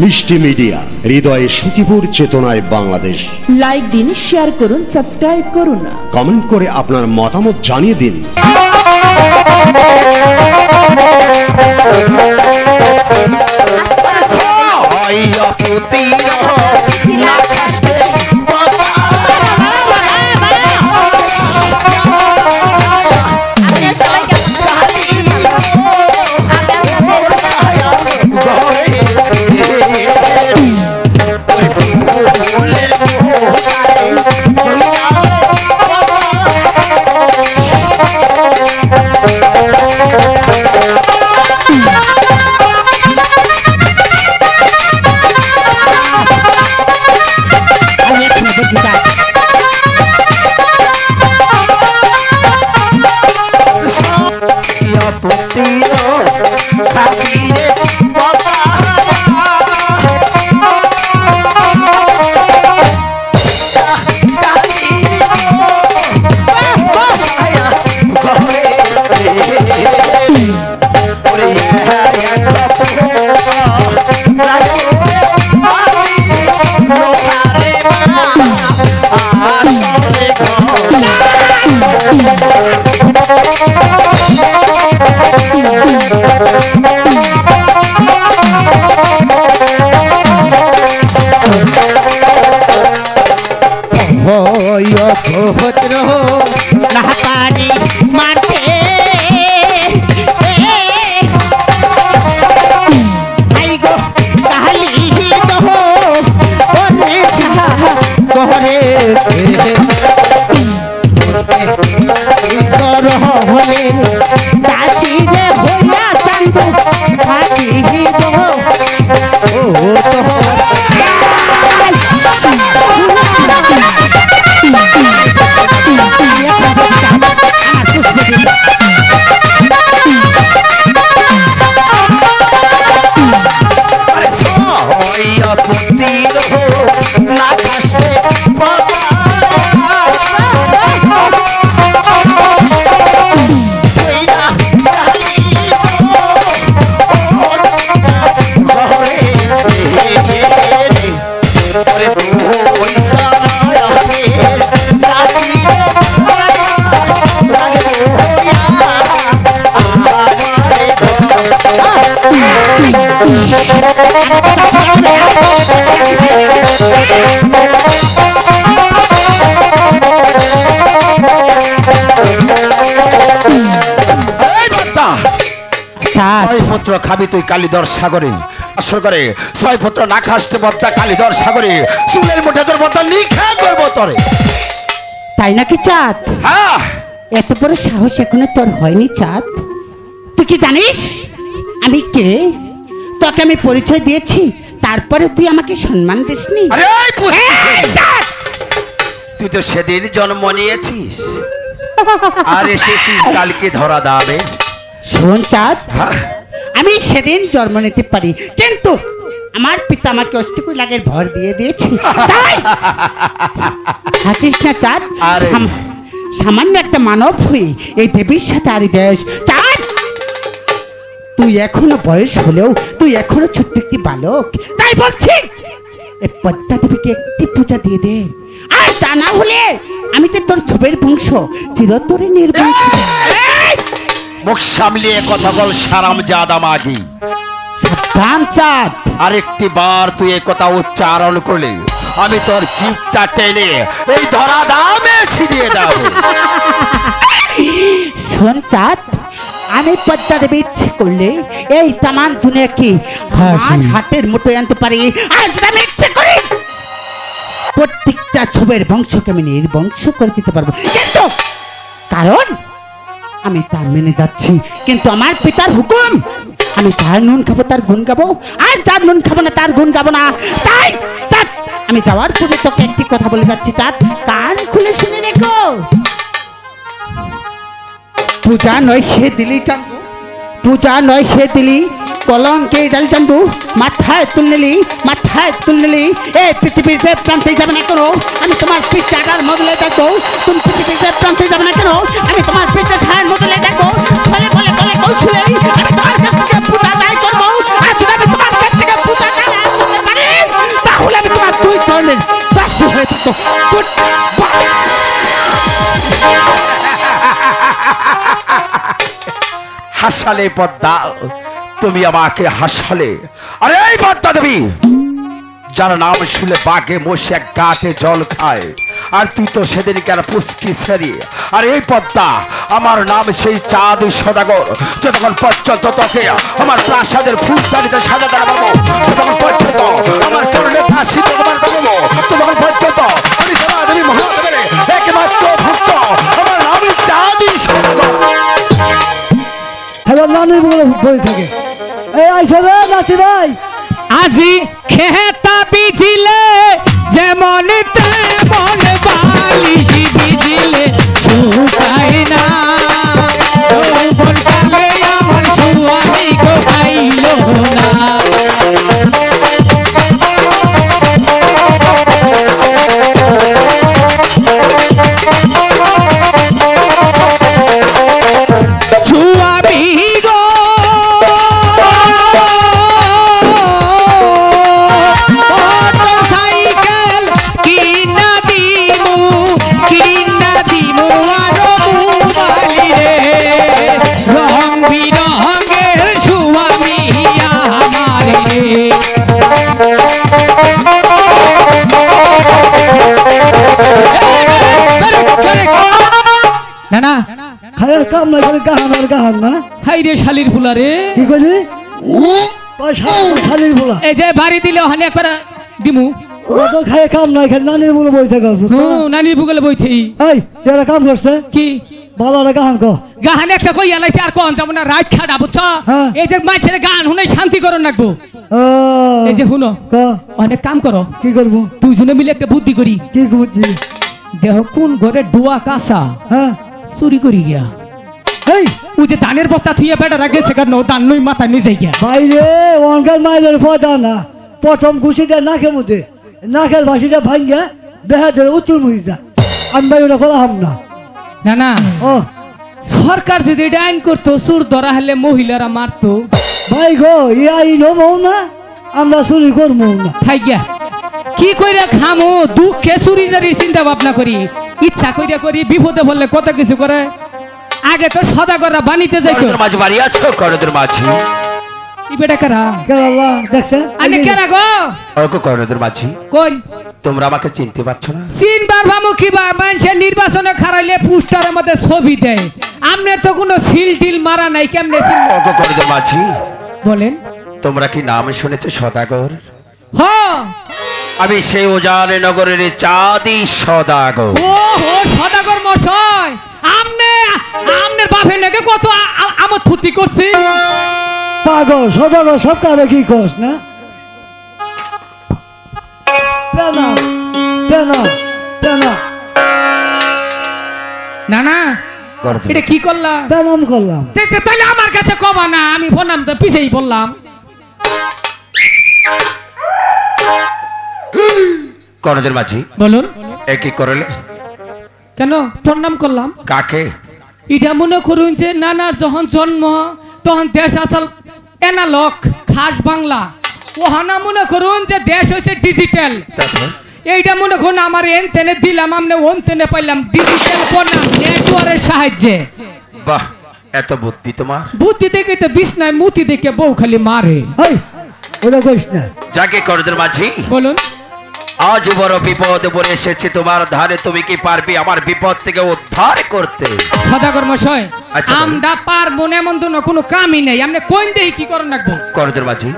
মিষ্টি মিডিয়া হৃদয়ে সুখীপুর চেতনায় বাংলাদেশ। লাইক দিন শেয়ার করুন সাবস্ক্রাইব করুন কমেন্ট করে আপনার মতামত জানিয়ে দিন। আমি ছয় পুত্র খাবি তুই কালিদর সাগরে। আসর করে ছয় পুত্র না খাসতে বদ্দা কালিদর সাগরে। চুলের মুঠে তোর বদ্দা নিখা করব তরে। তাই নাকি চাঁদ? হ্যাঁ। এত বড় সাহস এখনও তোর হয়নি চাঁদ? তুই কি জানিস? আমি কে? তোকে আমি পরিচয় দিয়েছি তারপরে তুই আমাকে সম্মান দিসনি! তুই তো সেদিন জন্ম নিয়েছিস। আর এসেছিস কালকে ধরা দাবে শোন চাঁদ হ্যাঁ। আমি সেদিন জন্ম নিতে পারি। কিন্তু আমার পিতা আমাকে অষ্টকুলাগের ভর দিয়ে দিয়েছে। তাই হাসিস না চাঁদ? সামান্য একটা মানব হয়ে এই দেবীর সাথে আরি দেশ। চাঁদ! তুই এখনও বয়স হলেও তুই এখনও ছোট্ট একটি বালক। তাই বলছি এই পদ্মা দেবীকে একটি পূজা দিয়ে দে। আর তা না হলে আমি তো তোর ছবের বংশ চিরতরে নির্বংশ। এই! মুখ সামলিয়ে কথা বল সারাম জাদা মাগি। আরেকটি বার তুই এ কথা উচ্চারণ করলে। আমি তোর জিপটা টেনে এই ধরা দামে ছিড়িয়ে দেব শোন চাঁদ আমি পদ্মা দেবী ইচ্ছে করলে এই তামান দুনিয়া কি হাতের মুঠোয় আনতে পারি? আর আমি ইচ্ছে করি প্রত্যেকটা ছবির বংশকে আমি নির্বংশ করে দিতে পারব। কিন্তু কারণ আমি তা মেনে যাচ্ছি। কিন্তু আমার পিতার হুকুম, আমি যার নুন খাব, তার গুণ গাবো। আর যার নুন খাব না, তার গুণ গাবো না। তাই আমি যাওয়ার পূর্বে তোকে একটি কথা বলে যাচ্ছি, চাঁদ। কান খুলে শুনে রেখো। পূজা নয় সে দিলি, চাঁদ। পূজা নয় সে দিলি কলঙ্কে ডাল চান্দু মাথায় তুললি মাথায় তুললি এ পৃথিবীর যে প্রান্তে যাবে না কেন? আমি তোমার পিঠে আগার মদলে দেখো তুমি পৃথিবীর যে প্রান্তে যাবে না কেন? আমি তোমার পিঠে খায়ের মদলে দেখো ফলে বলে বলে কৌশলে আমি তোমার কাছ থেকে পূজা দায় করব। আর আমি তোমার কাছ থেকে পূজা দায় ধরনের দাসী হয়ে থাকতো কোট- হাসালে পদ্মা। তুমি আমাকে হাসালে। আরে এই পদ্মা দেবী! যার নাম শুনে বাঘে মশে গাছে জল খায়। আর তুই তো সেদিন কেন পুস্কি সেরি। আর এই পদ্মা, আমার নাম সেই চাঁদ সদাগর। যতক্ষণ পর্যন্ত তোকে আমার প্রাসাদের ফুলদানিতে সাজাতে না পাবো ততক্ষণ পর্যন্ত আমার চরণে ফাঁসি তোমার দেবো ততক্ষণ পর্যন্ত আমি সমাদেবী মহাদেবের একমাত্র ভক্ত। আমার নাম চাঁদ সদাগর। হ্যালো, নানির বলে বই থাকে। আজি খেতা বিজিলে যেমন তেমন বালি বিজিলে শুকায় না। খায়ের কাম না করে গাহান আর গাহান না হাই রে শালির ফুলা রে। কি পয়সা শালির বলা এই যে বাড়ি দিলে ওখানে একবার দিমু। তো খায় কাম নাই খালি নানির বলে বই থাকে হু নানি বুগলে বইতেই এই যারা কাম করছে? কি? বালারা গাহান ক। গান একটা কই আলাইছে আর কোন যাব না রাত খাড়া বুঝছ? হ্যাঁ। এই যে মাছের গান শুনে শান্তি করো নাকবো এই যে শুনো ক। অনেক কাম করো। কি করব? দুজনে মিলে একটা বুদ্ধি করি। কি বুঝছি দেহ কোন ঘরে ডোয়া কাঁচা হ্যাঁ। চুরি করি গিয়া। এই ওই যে ধানের বস্তা থুয়ে বেটা রাখে সেখানে ধান নই মাথা নিজে গিয়া। বাইরে অনকার মাইলের পদা না প্রথম ঘুষিটা নাকে মুখে নাকের ভাসিটা ভাঙ্গা দেহা ধরে উত্তর মুখি যা। আমি ভাই ওটা করা হাম না। না না। ও। সরকার যদি এটা আইন করতো চুর ধরা হলে মহিলারা মারতো। ভাই গো ই আইন হব না আমরা চুরি করব না। থাই গিয়া। কি কইরা খামো? দুঃখে চুরি জারি চিন্তা ভাবনা করি। ইচ্ছা কইরা করি বিপদে বললে কত কিছু করে? আগে তো সদাগররা বানিতে যাইতো। করদের মাঝে বাড়ি আছো? করদের মাঝি। ই বেটা কারা? দেখছে? আনে কেরা গো? ওগো করদের মাঝি। কোন তোমরা আমাকে চিনতে পারছ না? চিনবার ভামুখী বা মানুষের নির্বাচনে খারাইলে পুস্টারের মধ্যে ছবি দেয়। আপনার তো কোনো সিল টিল মারা নাই কেমনে চিনব করদের মাঝি। বলেন। তোমরা কি নাম শুনেছো সদাগর? হ। আমি সেই ওজানে নগরের চাঁদি সদাগর। ও হো সদাগর মশাই। আমনে আমনের বাপের নাকি কত আ- আ- আমোদ ফুর্তি করছি। পাগল সদাগর সব কারে কি কস না? এটা কি করলাম। তাহলে আমার কাছে কবা না আমি তো পিছেই বললাম। মাঝি বলুন। একই করলে? কেন? প্রণাম করলাম। কাকে? এটা মনে করুন যে নানার যখন জন্ম তখন দেশ আসল এনালক খাস বাংলা। ওহানা মনে করুন যে দেশ হয়েছে ডিজিটাল এইটা মনে করুন আমার এন তেনে দিলাম আমনে ওন তেনে পাইলাম ডিজিটাল বনাম নেটওয়ার্কের সাহায্যে। বাহ এত বুদ্ধি তোমার। বুদ্ধি দেখে তো বিছনায় মুতি দেখে বউ খালি মারে। এই ওটা কইস না। যাকে করদের মাঝি। বলুন। আজ বড় বিপদ পড়ে এসেছে তোমার ধারে। তুমি কি পারবি আমার বিপদ থেকে উদ্ধার করতে? সদাগর মশাই আচ্ছা। আমরা পার মনে এমন তো না কোনো কামই নেই। আপনি কোন দেই কি করেন রাখব? করদের মাঝি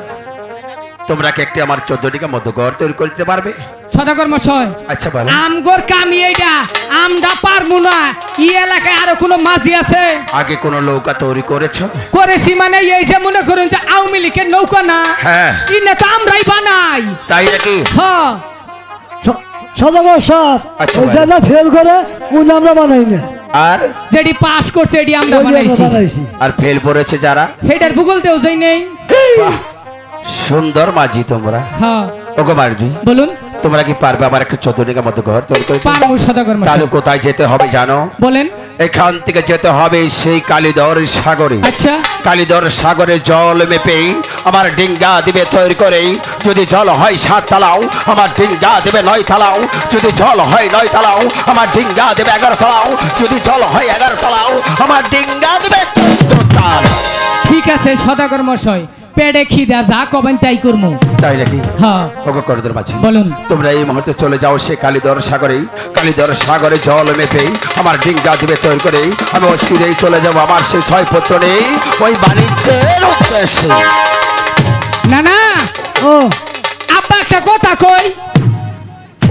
তোমরা কি একটি আমার চোদ্দটিকে মধ্যগড় তৈরি করতে পারবে? সদাগর মশাই আচ্ছা বলো। আমগর কামি এইটা। আমরা পারব না ই এলাকায় আরও কোনো মাঝি আছে? আগে কোনো নৌকা তৈরি করেছ? করেছি মানে এই যে মনে করুন যে আওয়ামী লীগের নৌকা না হ্যাঁ। ইনে তো আমরাই বানাই। তাই নাকি? হ্যাঁ। সদাগর সব। আচ্ছা, ওই। যারা ফেল করে ওই আমরা বানাই না আর? যেটি পাস করছে এটি আমরা বানাইছি। আর ফেল পড়েছে যারা? হেডার ভূগোল দেও যাই নেই। সুন্দর মাঝি তোমরা। হ্যাঁ। ওকে মাঝি বলুন। তোমরা কি পারবে আমার একটা চোদ্দনিকার মতো ঘর তৈরি করে? পারব সদাগর মশাই। তাহলে কোথায় যেতে হবে জানো? বলেন। এখান থেকে যেতে হবে সেই কালীদর সাগরে। আচ্ছা। কালীদর সাগরে জল মেপে আমার ডিঙ্গা দিবে তৈরি করে। যদি জল হয় সাত তালাও আমার ডিঙ্গা দেবে নয় তালাও। যদি জল হয় নয় তালাও আমার ডিঙ্গা দেবে এগারো তালাও। যদি জল হয় এগারো তালাও আমার ডিঙ্গা দেবে ঠিক আছে সদাগর মশাই। পেড়ে খিদা যা কবেন তাই করব তাই নাকি? হ্যাঁ ওগো করদের মাঝি। বলুন। তোমরা এই মুহূর্তে চলে যাও সে কালীদর সাগরে কালীদর সাগরে জল মেপে আমার ডিঙ্গা দিবে তৈরি করে আমি ওই সিরেই চলে যাব। আমার সেই ছয় পুত্র নেই ওই বাণিজ্যের উদ্দেশ্যে। না না ও আব্বা একটা কথা কই।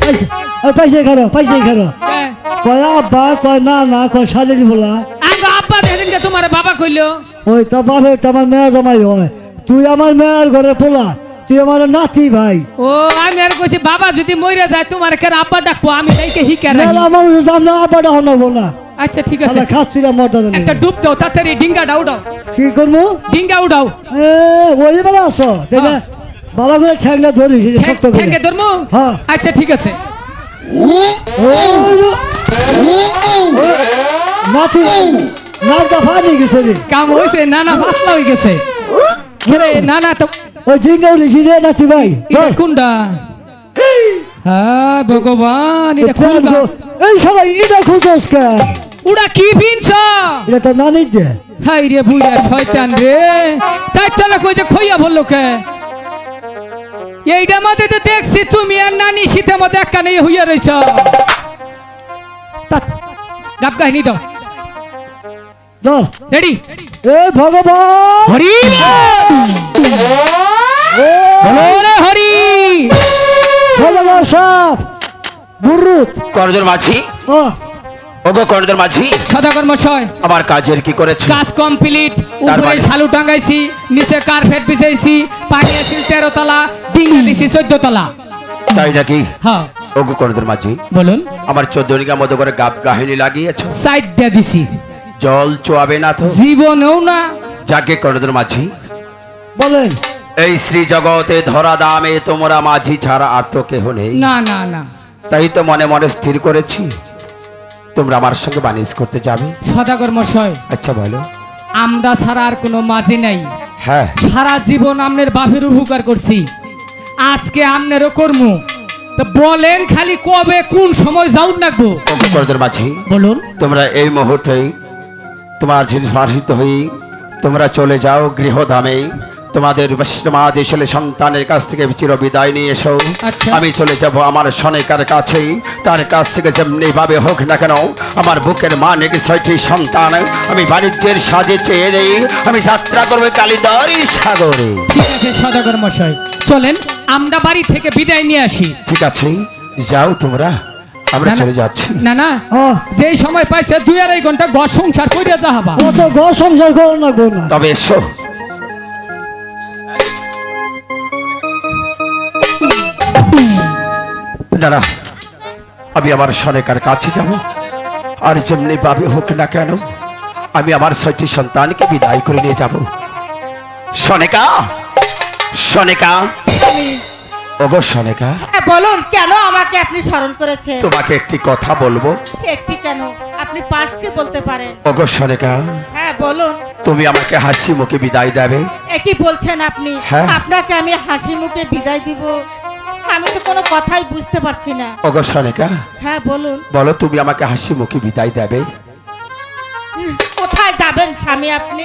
পয়সা ও, পয়সা খারো পয়সা খারো। হ্যাঁ। কয় আব্বা কয় না না কয় শালিনী বলা। আব্বা দেখেন যে তোমার বাবা কইলো। ওই তো বাপে তো আমার মেয়ের জামাই হয় তুই আমার মেয়ের ঘরে পোলা তুই আমার নাতি ভাই। ও আমি আর কইছি বাবা যদি মরে যায় তোমার কেন আব্বা ডাকবো? আমি তাইকে হিকে মেলা মানুষ জানলে আব্বাটা হনাবো না। আচ্ছা ঠিক আছে। খাচ্ছি না মর্দা একটা ডুব দাও তাড়াতাড়ি ডিঙ্গাটা উঠাও কি করব? ডিঙ্গা উঠাও এ ওই বেলা আসো তাই না ভালো করে ঠ্যাংটা যে শক্ত করে। ঠেঙ্গে ধরমু হ্যাঁ। আচ্ছা ঠিক আছে। নাতি নামটা ফানি গেছে রে। কাম হইছে না না পাতলা হয়ে গেছে। ঘরে না না তো ওই ডিঙ্গা উঠেছি রে নাতি ভাই এটা কোনটা? হ্যাঁ ভগবান এটা কোনটা? এই সবাই এটা খুঁজোস কে উড়া কি ভিনছ এটা তো নানির দে হাই রে বুইরা শয়তান রে। তাই চলে কই যে খইয়া বলল কে? এইটা মধ্যে তো দেখছি তুমি আর নানি শীতের মধ্যে একটা হইয়া রইছ। গাব কাহিনী দাও। ধর রেডি। এ ভগবান। হরি। হরি। ভগবান সাপ। বুরুত মাঝি। ও। ওগো করদের মাঝি। সদাগর মশাই আমার কাজের কি করেছে? কাজ কমপ্লিট উপরে শালু টাঙ্গাইছি নিচে কার্পেট বিছাইছি পানি আছে তেরো তলা ডিঙ্গা দিছি চোদ্দ তলা। তাই নাকি? হ্যাঁ। ওগো করদের মাঝি বলুন। আমার চোদ্দনিকা মতো করে গাব কাহিনী লাগিয়েছ? সাইড দিয়ে দিছি। জল চোয়াবে না তো? জীবনেও না। যাকে করদের মাঝি। বলেন। এই শ্রী জগতে ধরা দামে তোমরা মাঝি ছাড়া আর তো কেহ নেই। না না না। তাই তো মনে মনে স্থির করেছি। তোমরা আমার সঙ্গে বানিজ করতে যাবে। সদাগর মশাই। আচ্ছা বলো। আমরা ছাড়া আর কোনো মাঝি নাই। হ্যাঁ। সারা জীবন আমনের বাপের উপকার করছি। আজকে আমনেরও কর্ম। তো বলেন খালি কবে কোন সময় যাউন লাগবো মাঝি? বলুন। তোমরা এই মুহূর্তে তোমার নির্বাসিত হয়ে তোমরা চলে যাও গৃহধামে। তোমাদের দেশের সন্তানের কাছ থেকে চির বিদায় নিয়ে এসো। আচ্ছা। আমি চলে যাব আমার সনেকার কাছে। তার কাছ থেকে যেমনি ভাবে হোক না কেন আমার বুকের মা নাকি ছয়টি সন্তান আমি বাণিজ্যের সাজে চেয়ে নেই। আমি যাত্রা করব কালীদরি সাগরে। ঠিক আছে সদাগর মশাই। চলেন আমরা বাড়ি থেকে বিদায় নিয়ে আসি। ঠিক আছে যাও তোমরা। আমরা। চলে যাচ্ছি। না না। ও। যেই সময় পাইছে দুই আড়াই ঘণ্টা ঘর সংসার করে যা হবা। ও তো ঘর সংসার করো না গো না। তবে এসো। না আমি আমার সনেকার কাছে যাব। আর যেমনি ভাবে হোক না কেন আমি আমার ছয়টি সন্তানকে বিদায় করে নিয়ে যাব। সনেকা সনেকা। ওগো সনেকা। হ্যাঁ, বলুন কেন আমাকে আপনি স্মরণ করেছেন? তোমাকে একটি কথা বলব। একটি কেন? আপনি পাঁচটি বলতে পারেন। ওগো সনেকা হ্যাঁ বলুন। তুমি আমাকে হাসি মুখে বিদায় দেবে। একই বলছেন আপনি? হ্যাঁ। আপনাকে আমি হাসি মুখে বিদায় দিব? আমি তো কোনো কথাই বুঝতে পারছি না। ওগো সনেকা হ্যাঁ বলুন। বলো তুমি আমাকে হাসি মুখে বিদায় দেবে। হুম, কোথায় যাবেন স্বামী আপনি?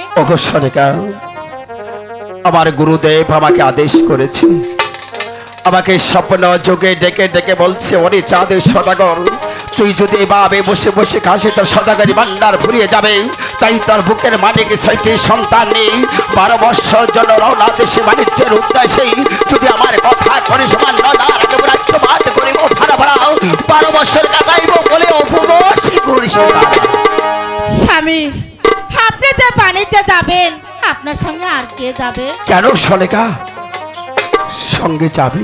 আমার গুরুদেব আমাকে আদেশ করেছে আমাকে স্বপ্ন যোগে ডেকে ডেকে বলছে ওরে চাঁদের সদাগর তুই যদি এভাবে বসে বসে খাসে তোর সদাগরি ভান্ডার ফুরিয়ে যাবে তাই তার বুকের মালিক ছয়টি সন্তান নেই। বারো বৎসর জন্য রওনা দেশে বাণিজ্যের উদ্দেশ্যে যদি আমার কথা করে সমান নদার করিব ভাড়া ভাড়াও। বারো বৎসর কাটাইব বলে করিস স্বামী আপনি যে পানিতে যাবেন আপনার সঙ্গে আর কে যাবে? কেন সলেকা সঙ্গে যাবে।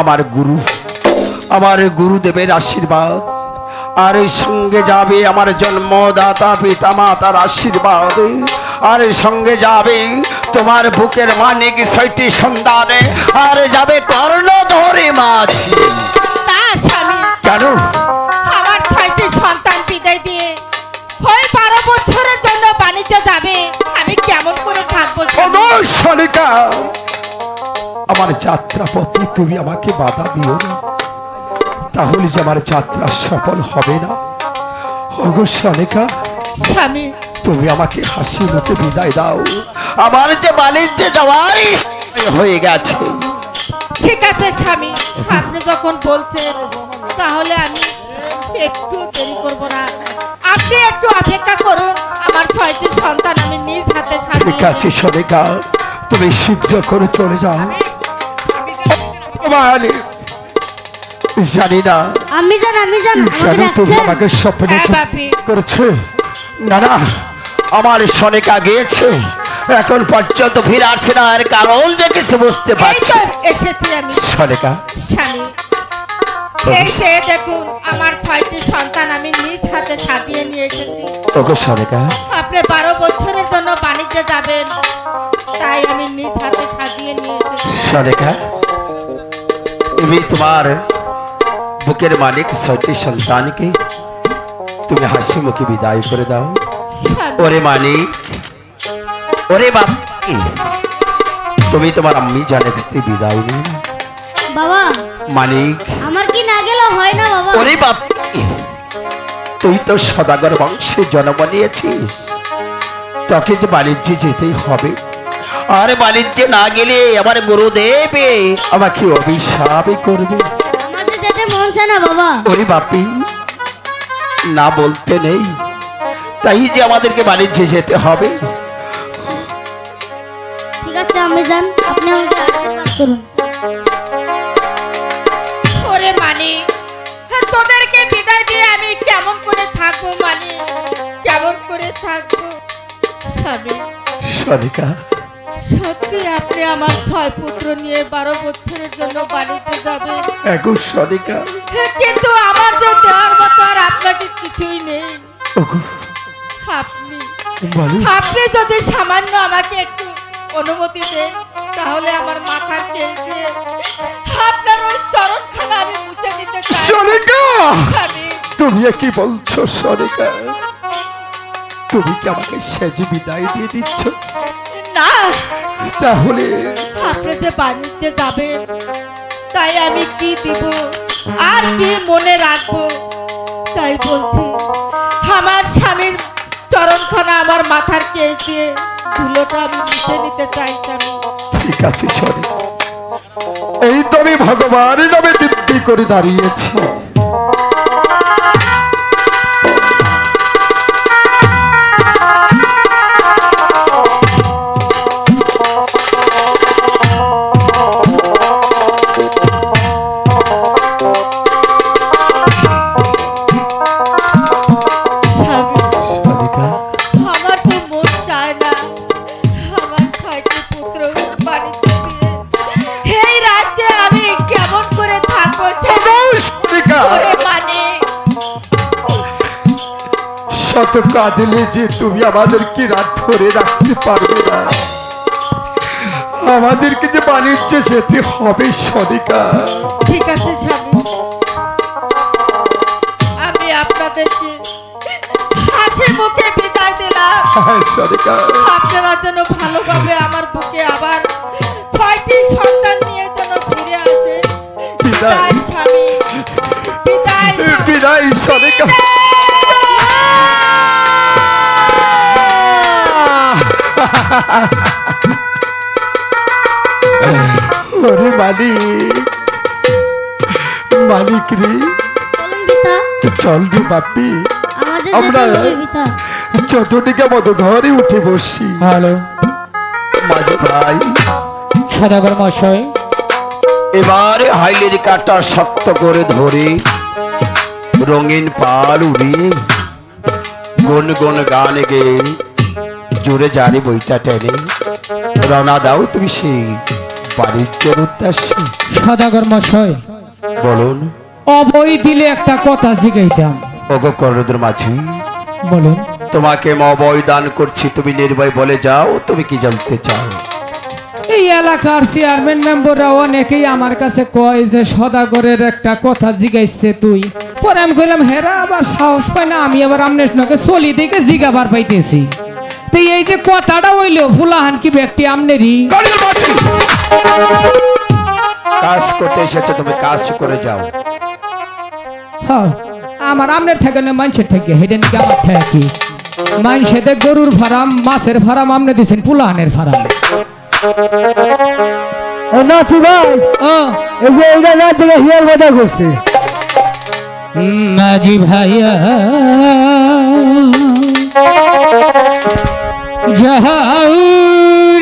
আমার গুরু আমার গুরুদেবের আশীর্বাদ। আর এই সঙ্গে যাবে আমার জন্মদাতা পিতা মাতার আশীর্বাদ। আর এই সঙ্গে যাবে তোমার বুকের মানিক ছয়টি সন্ধানে আর যাবে কর্ণ ধরে মাছ তা স্বামী কেন? আমার ছয়টি সন্তান বিদায় দিয়ে ওই বারো বছরের জন্য বাণিজ্য যাবে। আমি কেমন করে থাকব স্বামী? আমার যাত্রা পথে তুমি আমাকে বাধা দিও না। তাহলে যে আমার যাত্রা সফল হবে না। স্বামী। তুমি আমাকে হাসি মুখে বিদায় দাও। আমার যে বাণিজ্যে যাওয়ার হয়ে গেছে। ঠিক আছে স্বামী আপনি যখন বলছেন তাহলে আমি একটু দেরি করব না। আপনি একটু অপেক্ষা করুন আমার ছয়টি সন্তান আমি নিজ হাতে ঠিক আছে সনিকা তুমি শীঘ্র করে চলে যাও। জানি না। আমি জান আমি জান। কেন তুমি আমাকে স্বপ্নে হ্যাঁ। করেছে? না না আমার সনিকা গিয়েছে। এখন পর্যন্ত ফিরে আসছে না এর কারণ যে কিছু বুঝতে পারছি। এসেছি আমি। সনিকা স্বামী। এই যে দেখুন আমার ছয়টি সন্তান আমি নিজ হাতে সাজিয়ে নিয়ে এসেছি। সনিকা আপনি বারো বছরের জন্য বাণিজ্যে যাবেন তাই আমি নিজ হাতে সাজিয়ে নিয়ে এসেছি। সনিকা তুমি তোমার বুকের মালিক ছয়টি সন্তানকে তুমি হাসি মুখে বিদায় করে দাও ওরে মানিক ওরে বাপি তুমি তোমার আম্মি জানে কাছ বিদায় নিও বাবা মানিক আমার কি না গেলে হয় না বাবা ওরে বাপি তুই তো সদাগর বংশে জন্ম নিয়েছিস তোকে যে বাণিজ্যে যেতেই হবে আর বাণিজ্যে না গেলে আমার গুরুদেবে আমাকে অভিশাপই করবে। আমার যেতে মন চায় না বাবা। ওরে বাপি না বলতে নেই। তাই যে আমাদেরকে বাণিজ্যে যেতে হবে। ঠিক আছে আমি জান আপনি আমাকে আশীর্বাদ করুন। ওরে মানি তোদেরকে বিদায় দিয়ে আমি কেমন করে থাকব মানি? কেমন করে থাকব? স্বামী। সনিকা সত্যি আপনি আমার ছয় পুত্র নিয়ে বারো বছরের জন্য বাড়িতে যাবেন। এখন সনিকা হ্যাঁ, কিন্তু আমার যে দেওয়ার মতো আর আপনাকে কিছুই নেই। আপনি আপনি যদি সামান্য আমাকে একটু অনুমতি দেন তাহলে আমার মাথার কেল দিয়ে আপনার ওই চরণখানা আমি মুছে দিতে চাই। স্বামী। তুমি কি বলছো সনিকা তুমি কি আমাকে সেজে বিদায় দিয়ে দিচ্ছ? না। তাহলে? আপনি যে বাণিজ্যে যাবেন তাই আমি কি দিব? আর কি মনে রাখব? তাই বলছি আমার স্বামীর চরণখানা আমার মাথার দিয়ে ধুলোটা আমি মুছে নিতে চাই স্বামী ঠিক আছে সনিকা এই তো আমি ভগবানের নামে দিব্যি করে দাঁড়িয়েছি। শত কাঁদলে যে তুমি আমাদেরকে রাত ধরে রাখতে পারবে না। আমাদেরকে যে বাণিজ্যে যেতে হবে সনিকা ঠিক আছে স্বামী। আমি আপনাদেরকে হাসি মুখে বিদায় দিলাম। হ্যাঁ সনিকা আপনারা যেন ভালোভাবে আমার বুকে আবার ছয়টি সন্তান নিয়ে যেন ফিরে আসে বিদায়। বিদায় স্বামী। বিদায় বিদায় সনিকা ওরে মালিক মালিক রে। চল রে বাপি। আমাদের আমরা- যেতে হবে পিতা চতুর্দিকে মতো ঘরে উঠে বসি। হ্যালো মাঝে ভাই। সদাগর মশাই এবারে হাইলের কাটা শক্ত করে ধরে রঙিন পাল উড়িয়ে গুন গুন গান জারি বইটা টেনে। রওনা দাও তুমি সেই বাণিজ্যের উদ্দেশ্যে। সদাগর মশাই বলুন। অবৈ দিলে একটা কথা জিগাইতাম। ওগো করদের মাঝি। বলুন। তোমাকে মবয় দান করছি তুমি নির্ভয় বলে যাও তুমি কি জানতে চাও? এই এলাকার চেয়ারম্যান মেম্বাররা অনেকেই আমার কাছে কয় যে সদাগরের একটা কথা জিগাইছে তুই। পরে আমি কইলাম হেরা আবার সাহস পায় না আমি আবার আমনের সঙ্গে চলি দিকে জিগাবার পাইতেছি। তো এই যে কথাটা হইল ফুলাহান কি ব্যক্তি আমনেরই? কাজ করতে এসেছ তুমি কাজ করে যাও। হ্যাঁ আমার আমনের থেকে না মানুষের থেকে? হেডে নাকি আমার থেকে কি? মানুষেদের গরুর ফার্ম মাছের ফার্ম আমনে দিছেন ফুলাহানের ফার্ম। ও নাতি ভাই এই যে এইটা রাত থেকে হিয়ার কথা করছে। মাঝি ভাইয়া। যাও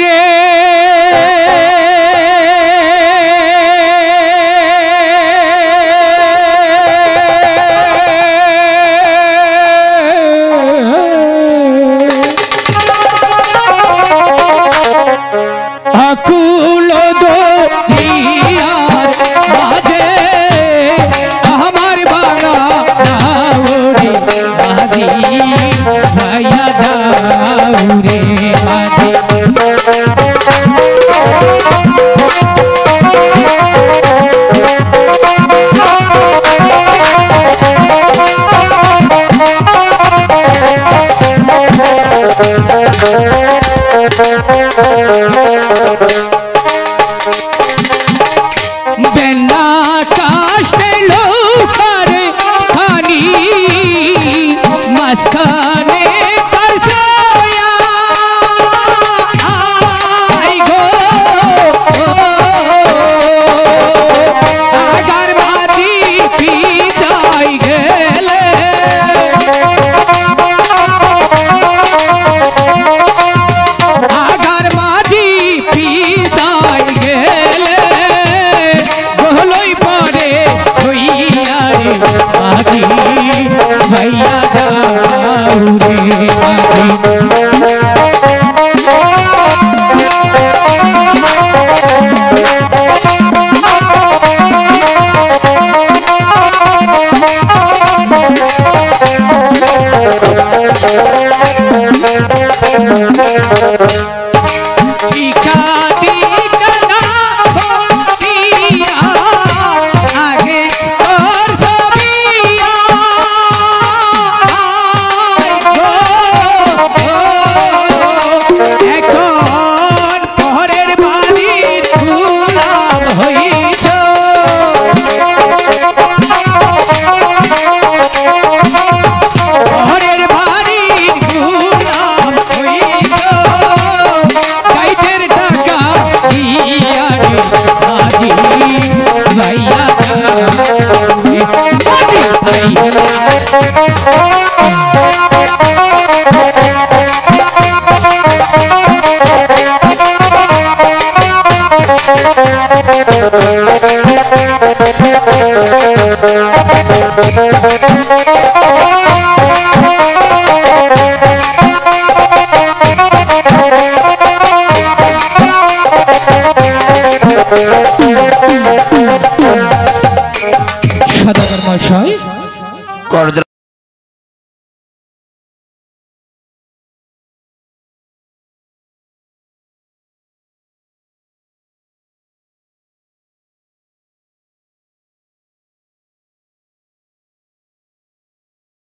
ঠিকা